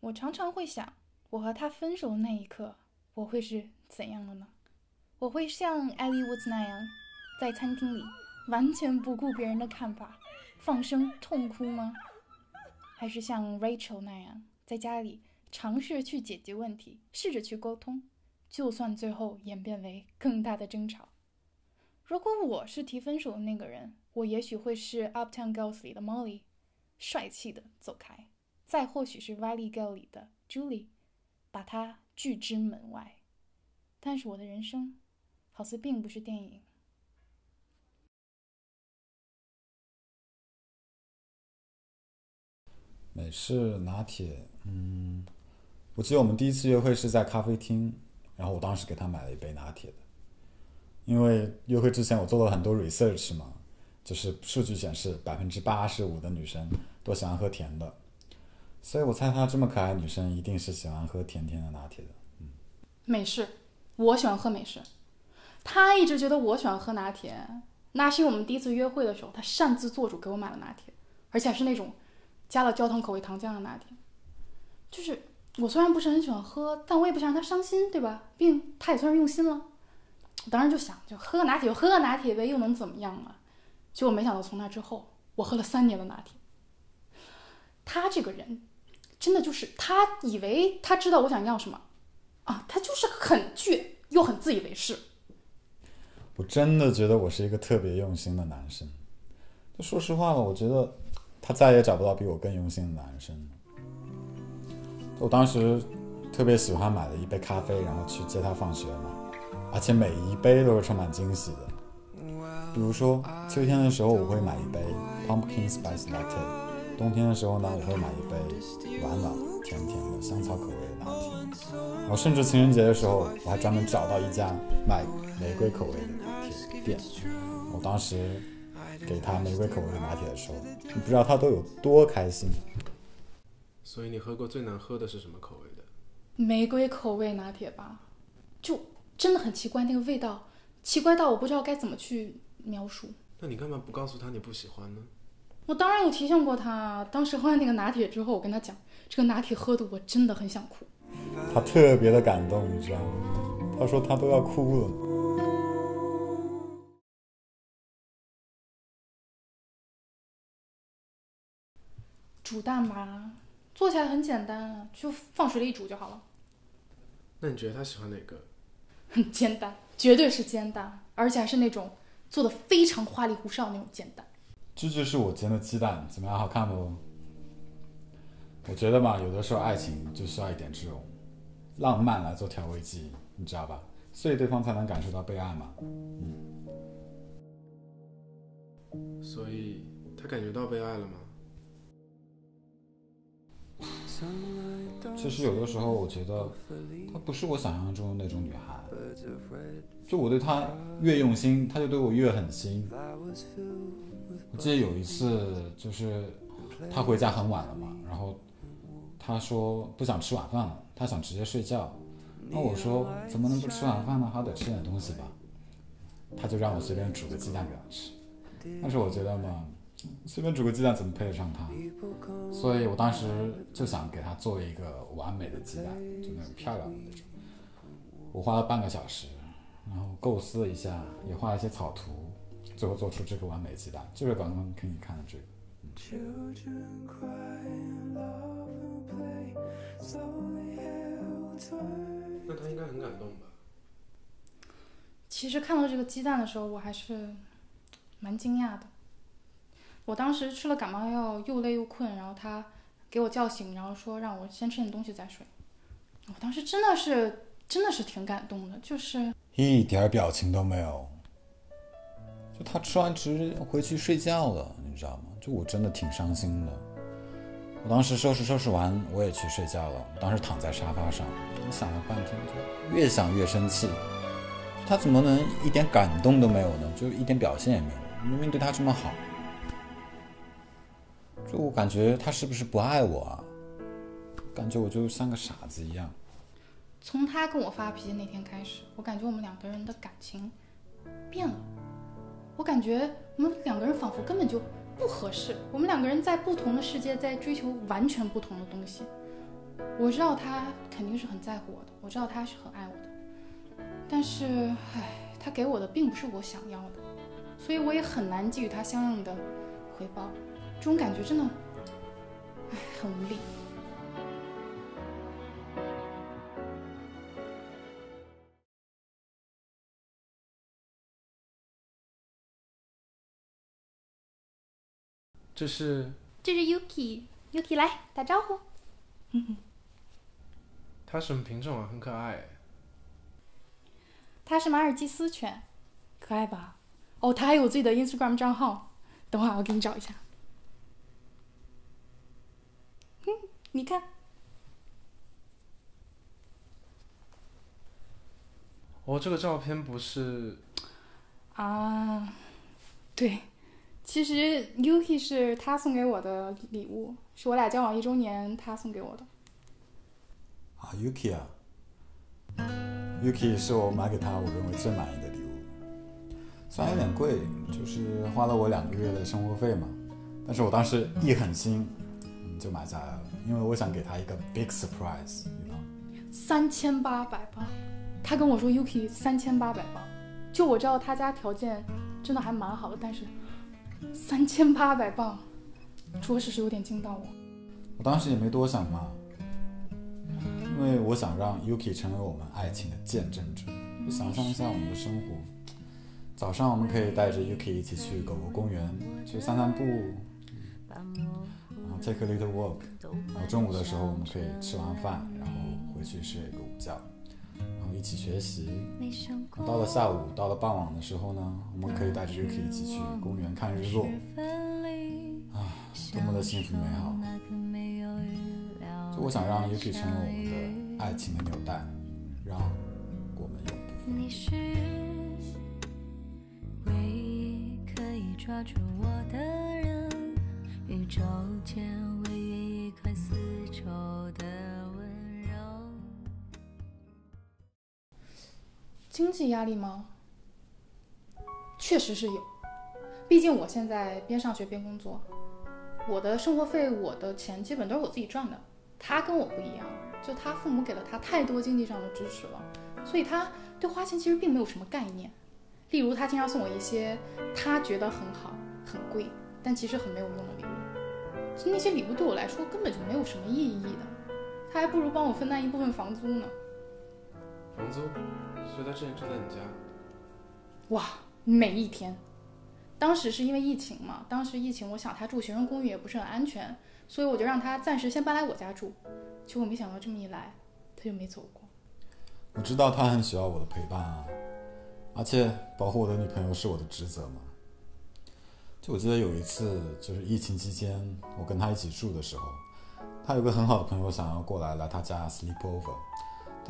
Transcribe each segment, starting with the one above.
我常常会想，我和他分手的那一刻，我会是怎样的呢？我会像艾利沃兹那样，在餐厅里完全不顾别人的看法，放声痛哭吗？还是像 Rachel 那样，在家里尝试去解决问题，试着去沟通，就算最后演变为更大的争吵？如果我是提分手的那个人，我也许会是《Uptown Girls》里的 Molly，帅气的走开；再或许是《Valley Girl》里的 Julie，把他拒之门外。但是我的人生。好似并不是电影。美式拿铁，嗯，我记得我们第一次约会是在咖啡厅，然后我当时给他买了一杯拿铁的，因为约会之前我做了很多 research 嘛，就是数据显示百分之八十五的女生都喜欢喝甜的，所以我猜她这么可爱女生一定是喜欢喝甜甜的拿铁的，嗯。美式，我喜欢喝美式。他一直觉得我喜欢喝拿铁，那是因为我们第一次约会的时候，他擅自做主给我买了拿铁，而且还是那种加了焦糖口味糖浆的拿铁。就是我虽然不是很喜欢喝，但我也不想让他伤心，对吧？毕竟他也算是用心了。我当时就想，就喝个拿铁，就喝个拿铁呗，又能怎么样啊？结果没想到，从那之后，我喝了三年的拿铁。他这个人，真的就是他以为他知道我想要什么啊，他就是很倔又很自以为是。我真的觉得我是一个特别用心的男生。说实话吧，我觉得他再也找不到比我更用心的男生。我当时特别喜欢买了一杯咖啡，然后去接他放学嘛，而且每一杯都是充满惊喜的。比如说秋天的时候，我会买一杯 pumpkin spice latte；冬天的时候呢，我会买一杯软软甜甜的香草口味的拿铁。我甚至情人节的时候，我还专门找到一家卖玫瑰口味的。店，我当时给他玫瑰口味的拿铁的时候，你不知道他都有多开心。所以你喝过最难喝的是什么口味的？玫瑰口味拿铁吧，就真的很奇怪，那个味道奇怪到我不知道该怎么去描述。那你干嘛不告诉他你不喜欢呢？我当然有提醒过他，当时喝完那个拿铁之后，我跟他讲，这个拿铁喝的我真的很想哭。他特别的感动，你知道吗？他说他都要哭了。煮蛋吧，做起来很简单，就放水里煮就好了。那你觉得他喜欢哪个？煎蛋，绝对是煎蛋，而且还是那种做的非常花里胡哨那种煎蛋。这就是我煎的鸡蛋，怎么样？好看不？我觉得嘛，有的时候爱情就需要一点这种浪漫来做调味剂，你知道吧？所以对方才能感受到被爱嘛。嗯。所以他感觉到被爱了吗？其实有的时候，我觉得她不是我想象中的那种女孩。就我对她越用心，她就对我越狠心。我记得有一次，就是她回家很晚了嘛，然后她说不想吃晚饭了，她想直接睡觉。那我说怎么能不吃晚饭呢？还得吃点东西吧。她就让我随便煮个鸡蛋给她吃。但是我觉得嘛。随便煮个鸡蛋怎么配得上他？所以我当时就想给他做一个完美的鸡蛋，就那种漂亮的那种。我花了半个小时，然后构思了一下，也画了一些草图，最后做出这个完美鸡蛋，就是刚刚给你看的这个。那他应该很感动吧？其实看到这个鸡蛋的时候，我还是蛮惊讶的。我当时吃了感冒药，又累又困，然后他给我叫醒，然后说让我先吃点东西再睡。我当时真的是真的是挺感动的，就是一点表情都没有。就他吃完直接回去睡觉了，你知道吗？就我真的挺伤心的。我当时收拾收拾完，我也去睡觉了。当时躺在沙发上，我想了半天，就越想越生气。他怎么能一点感动都没有呢？就一点表现也没有，明明对他这么好。就我感觉他是不是不爱我啊？感觉我就像个傻子一样。从他跟我发脾气那天开始，我感觉我们两个人的感情变了。我感觉我们两个人仿佛根本就不合适。我们两个人在不同的世界，在追求完全不同的东西。我知道他肯定是很在乎我的，我知道他是很爱我的，但是，唉，他给我的并不是我想要的，所以我也很难给予他相应的回报。这种感觉真的，唉，很无力。这是这是 Yuki，Yuki 来打招呼。它什么品种啊？很可爱。它是马尔济斯犬，可爱吧？哦，它还有自己的 Instagram 账号，等会儿我给你找一下。嗯，你看。哦，这个照片不是。啊，对。其实 Yuki 是他送给我的礼物，是我俩交往一周年他送给我的。啊，Yuki 啊，Yuki 是我买给他我认为最满意的礼物，虽然有点贵，就是花了我两个月的生活费嘛，但是我当时一狠心，就买下来了，因为我想给他一个 big surprise，你知道三千八百磅，他跟我说 Yuki 三千八百磅，就我知道他家条件真的还蛮好的，但是。三千八百磅，着实是有点惊到我。我当时也没多想嘛，因为我想让 Yuki 成为我们爱情的见证者。就想象一下我们的生活，早上我们可以带着 Yuki 一起去狗狗公园去散散步，然后 take a little walk。然后中午的时候我们可以吃完饭，然后回去睡一个午觉。一起学习。到了下午，到了傍晚的时候呢，我们可以带着 Yuki 一起去公园看日落。啊，多么的幸福美好！就我想让 Yuki 成为我们的爱情的纽带，让我们永不分离。经济压力吗？确实是有，毕竟我现在边上学边工作，我的生活费、我的钱基本都是我自己赚的。他跟我不一样，就他父母给了他太多经济上的支持了，所以他对花钱其实并没有什么概念。例如，他经常送我一些他觉得很好、很贵，但其实很没有用的礼物。那些礼物对我来说根本就没有什么意义的，他还不如帮我分担一部分房租呢。房租？所以他之前住在你家？哇，每一天。当时是因为疫情嘛，当时疫情，我想他住学生公寓也不是很安全，所以我就让他暂时先搬来我家住。结果没想到这么一来，他就没走过。我知道他很需要我的陪伴啊，而且保护我的女朋友是我的职责嘛。就我记得有一次，就是疫情期间，我跟他一起住的时候，他有个很好的朋友想要过来来他家 sleep over。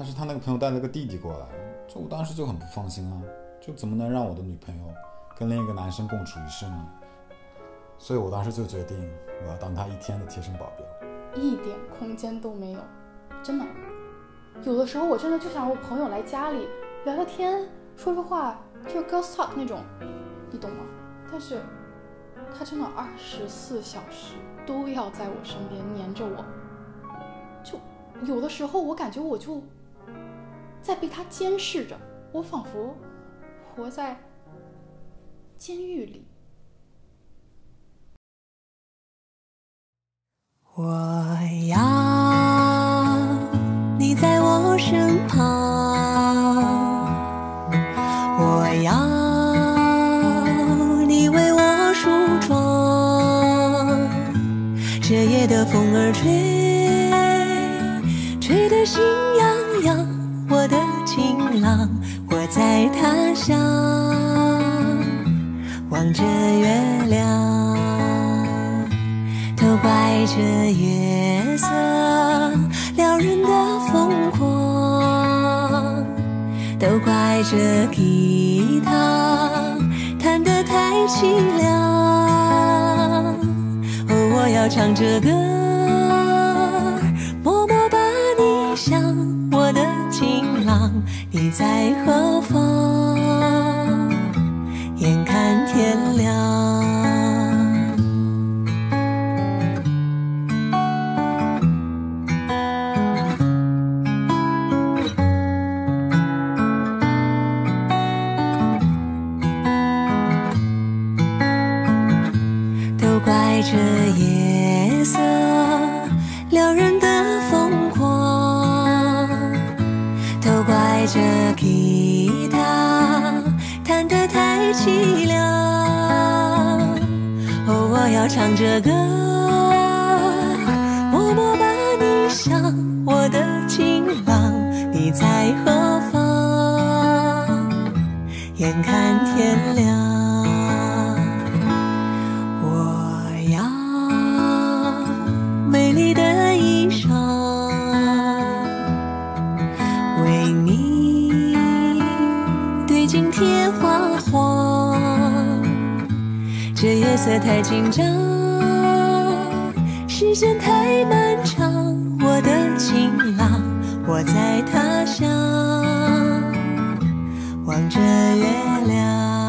但是他那个朋友带了个弟弟过来，就我当时就很不放心啊，就怎么能让我的女朋友跟另一个男生共处一室呢？所以我当时就决定我要当他一天的贴身保镖，一点空间都没有，真的。有的时候我真的就想我朋友来家里聊聊天，说说话，就 girls talk 那种，你懂吗？但是他真的二十四小时都要在我身边黏着我，就有的时候我感觉我就。在被他监视着，我仿佛活在监狱里。我要你在我身旁，我要你为我梳妆。这夜的风儿吹，吹得心。晴朗，我在他乡望着月亮，都怪这月色撩人的疯狂，都怪这吉他弹得太凄凉。哦，我要唱着歌。在何方？眼看天亮。都怪这夜色撩人的吉他弹得太凄凉。哦，我要唱着歌，默默把你想，我的情郎，你在何方？眼看天亮。色太紧张时间太漫长我的情郎我在他乡望着月亮。